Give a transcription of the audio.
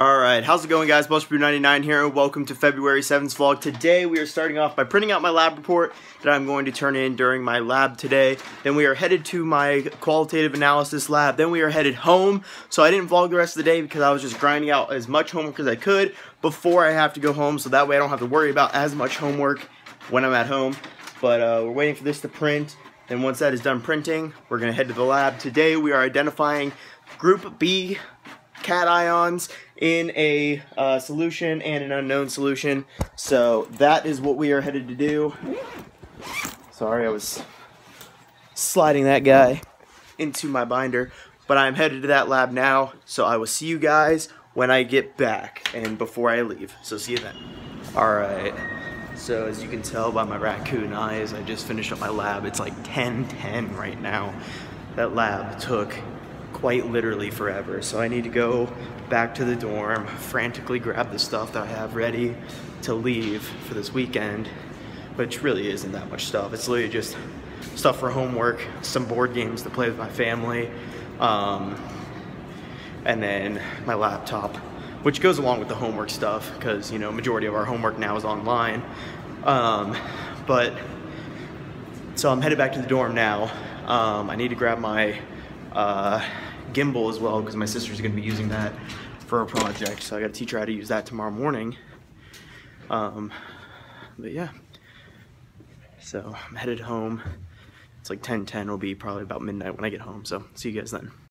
Alright, how's it going guys? Busterboo99 here and welcome to February 7th vlog. Today we are starting off by printing out my lab report that I'm going to turn in during my lab today. Then we are headed to my qualitative analysis lab. Then we are headed home. So I didn't vlog the rest of the day because I was just grinding out as much homework as I could before I have to go home so that way I don't have to worry about as much homework when I'm at home. But uh, we're waiting for this to print. Then once that is done printing, we're going to head to the lab. Today we are identifying group B cations in a uh, solution and an unknown solution. So that is what we are headed to do. Sorry, I was sliding that guy into my binder. But I'm headed to that lab now, so I will see you guys when I get back and before I leave. So see you then. Alright, so as you can tell by my raccoon eyes, I just finished up my lab. It's like 10-10 right now. That lab took quite literally forever. So I need to go back to the dorm, frantically grab the stuff that I have ready to leave for this weekend, which really isn't that much stuff. It's literally just stuff for homework, some board games to play with my family, um, and then my laptop, which goes along with the homework stuff because, you know, majority of our homework now is online. Um, but, so I'm headed back to the dorm now. Um, I need to grab my uh, gimbal as well because my sister's going to be using that for a project. So I got to teach her how to use that tomorrow morning. Um, but yeah. So I'm headed home. It's like 10:10. 10 will be probably about midnight when I get home. So see you guys then.